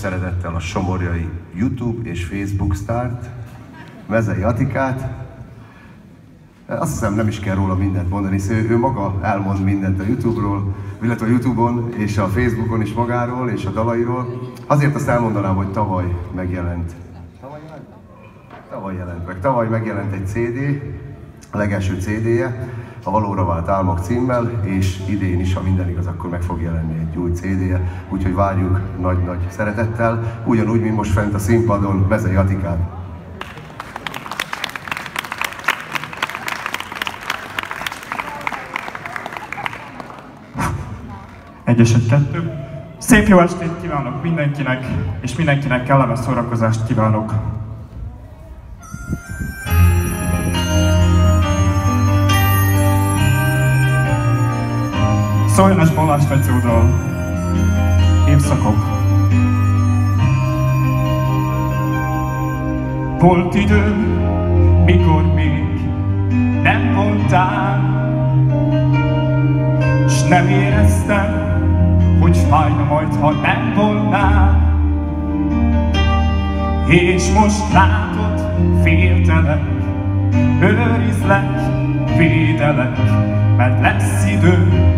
szeretettel a Somorjai YouTube és Facebook sztárt, Mezei Atikát. Azt hiszem nem is kell róla mindent mondani, hiszen ő, ő maga elmond mindent a YouTube-ról, illetve a YouTube-on és a Facebookon is magáról és a dalairól. Azért azt elmondanám, hogy tavaly megjelent. Tavaly jelent? Tavaly jelent meg. Tavaly megjelent egy CD, a legelső CD-je, a Valóra vált álmok címmel, és idén is, ha minden igaz, akkor meg fog jelenni egy új CD-je, úgyhogy várjuk nagy-nagy szeretettel, ugyanúgy, mint most fent a színpadon Mezei Atikát. Egyeset kettő. Szép jó estét kívánok mindenkinek, és mindenkinek kellemes szórakozást kívánok. Szoljanas Balázs Fecódal. Évszakok. Volt idő, mikor még nem voltál, s nem éreztem, hogy fájna majd, ha nem volnál. És most látod, féltelek, őrizlek, védelek, mert lesz idő,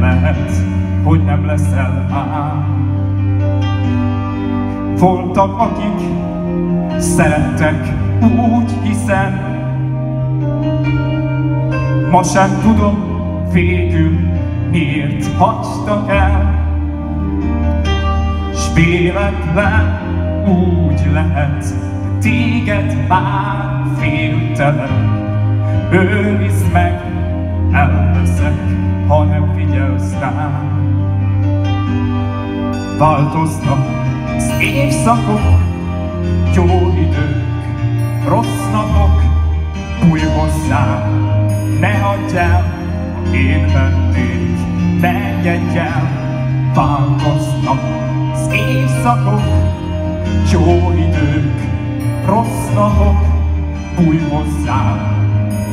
meg lehet, hogy nem leszel már. Voltak, akik szerettek, úgy hiszem, ma sem tudom végül miért hagytak el. S véletlen úgy lehet, téged már féltelek, őrizd meg, elveszek, ha nem figyelsz rám. Változnak az évszakok, jó idők, rossz napok, bújj hozzám, ne hagyj el, én mennék, ne engedj el, változnak az évszakok, jó idők, rossz napok, bújj hozzám,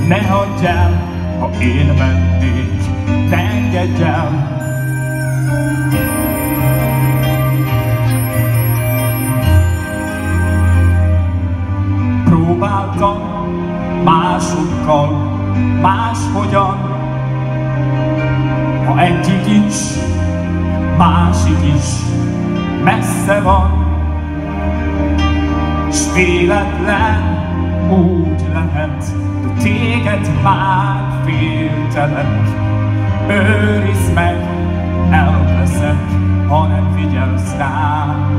ne hagyj el, ha én mennék, ne engedj el. Próbáltam másokkal, máshogyan, ha egyik is, másik is messze van, s véletlen úgy lehet, de téged már féltelek. Őrizd meg, elveszek, ha nem figyelsz rám.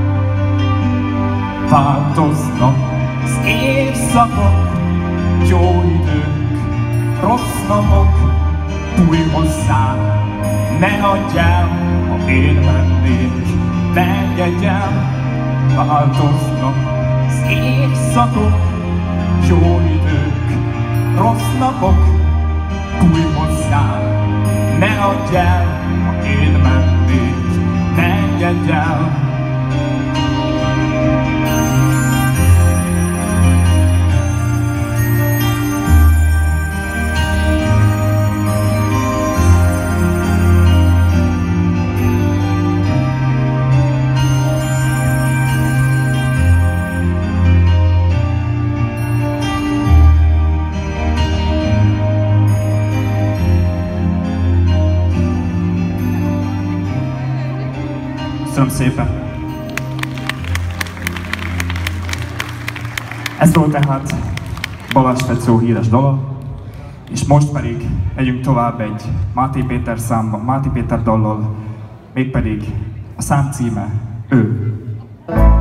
Változnak az évszakok, jó idők, rossz napok, új hozzám. Ne hagyj el, ha én engedj el, változnak az évszakok, jó idők, rossz napok, új hozzám. Ne hagyj el, ha én mennék, ne engedj el. Szépen! Ez volt tehát Balázs Fecó híres dala, és most pedig megyünk tovább egy Máté Péter számba, Máté Péter dallal, mégpedig a szám címe Ő. Szívemben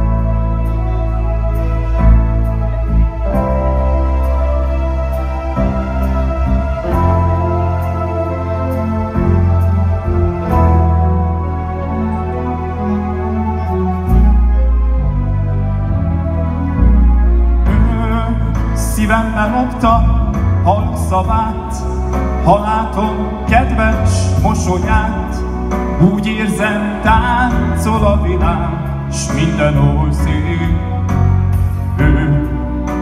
a világ, s minden oly szép. Ő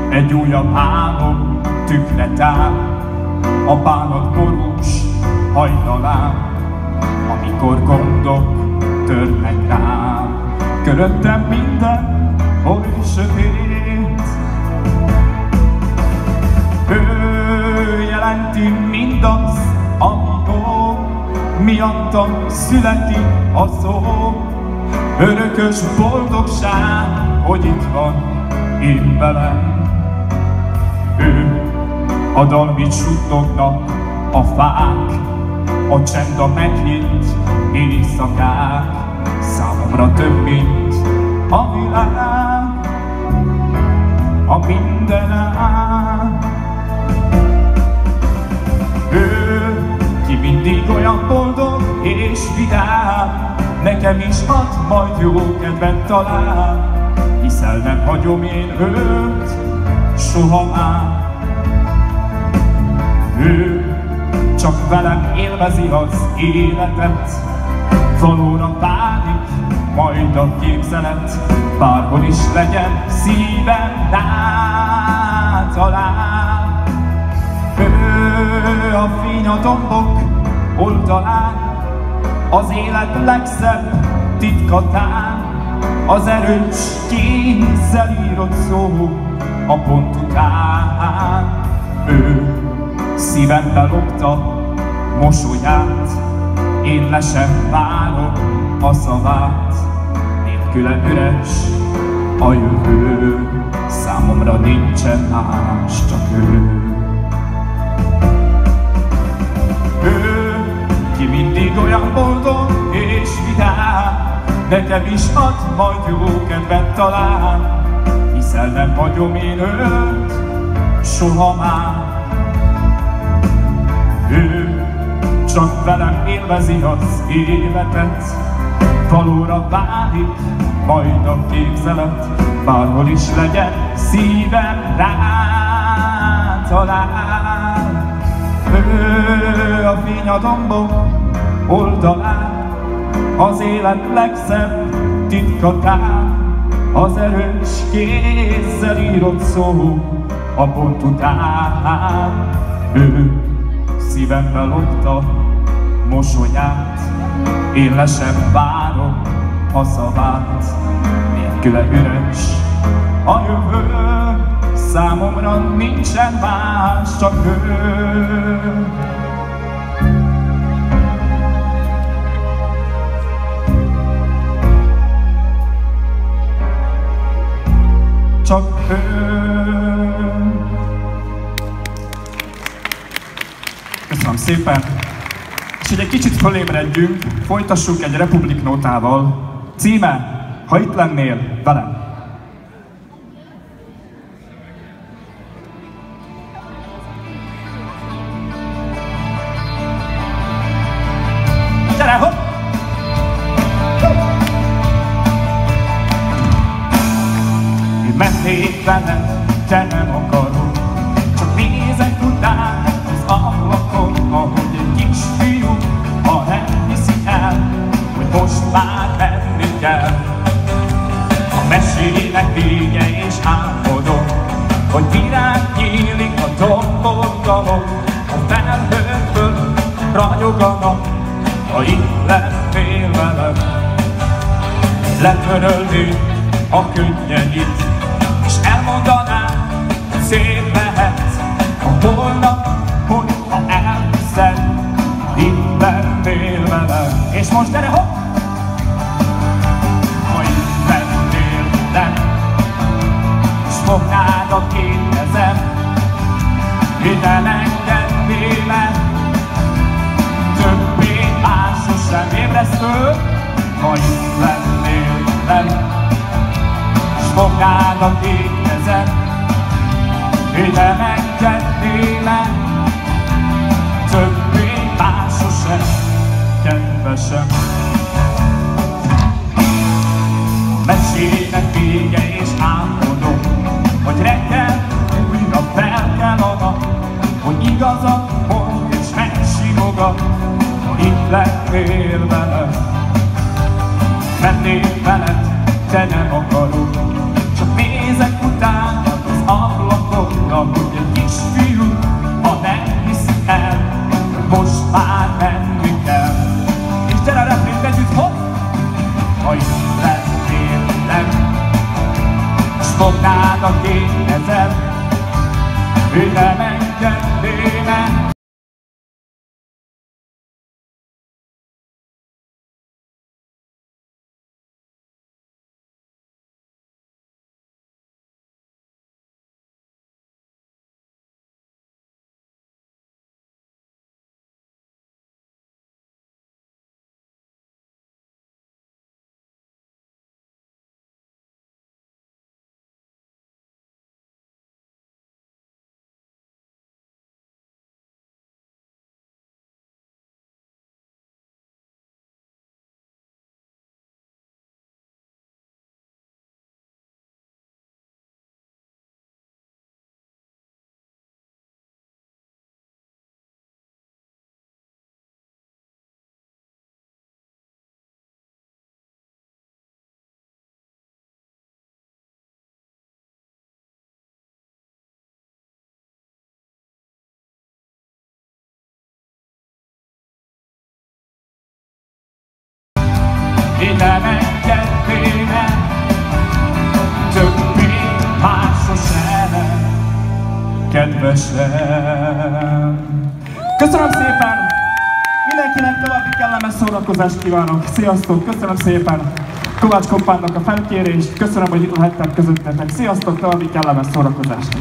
egy újabb álom tükre tár, a bánat borús hajnalán, amikor gondok törnek rám. köröttem minden oly sötét. Ő jelenti mindaz, ami jó, miattam születik a szó. Örökös boldogság, hogy itt van én velem. Ő a dal, mit suttognak a fák, a csend a megnyit éjszakák, számomra több, mint a világ, a mindenág. Ő, ki mindig olyan boldog és vidám, nekem is ad majd jó kedvet talál, hiszen nem hagyom én őt soha már. Ő csak velem élvezi az életet, valóra válik majd a képzelet, bárhol is legyen szívem talán. Ő a fény a dombok oldalán, az élet legszebb titkatán, az erős kézzel írott szó a pont után. Ő szívembe lopta mosolyát, én le sem várom a szavát, nélküle üres a jövő, számomra nincsen más, csak vidám, nekem is ad majd jó kedvet talán, hiszen nem vagyom én őt soha már. Ő csak velem élvezi az életet, valóra válik majd a képzelet, bárhol is legyen szívem rá talál. Ő a fény a dombok oldalán, az élet legszebb titkatán, az erős kézzel írott szó a pont után. Ő szívembe lopta mosolyát, én le sem várom a szavát, nélküle üres a jövő, számomra nincsen más, csak ő. Szépen! És hogy egy kicsit fölébredjünk, folytassuk egy Republik nótával. Címe, ha itt lennél velem. Letörölni a könnyeit, és elmondanám, szép lehet a holnap, hogyha elhiszed, itt lennél velem. És most gyere, hopp! Fognád a két kezem, ide engednélek, többé másos sem ébresztő, ha itt lennél velem, és fognád a két kezem, ide engednélek, többé másos sem, kedvesem. A mesének vége és álmodom, hogy reggel újra fel kell a nap, hogy igazat mond és megsimogat, ha itt lennél velem. Minden engedténe, többé más sem, kedvesem. Köszönöm szépen! Mindenkinek további kellemes szórakozást kívánok. Sziasztok, köszönöm szépen Kovács Kompánnak a felkérést, köszönöm, hogy itt lehettek közöttetek. Sziasztok, további kellemes szórakozást!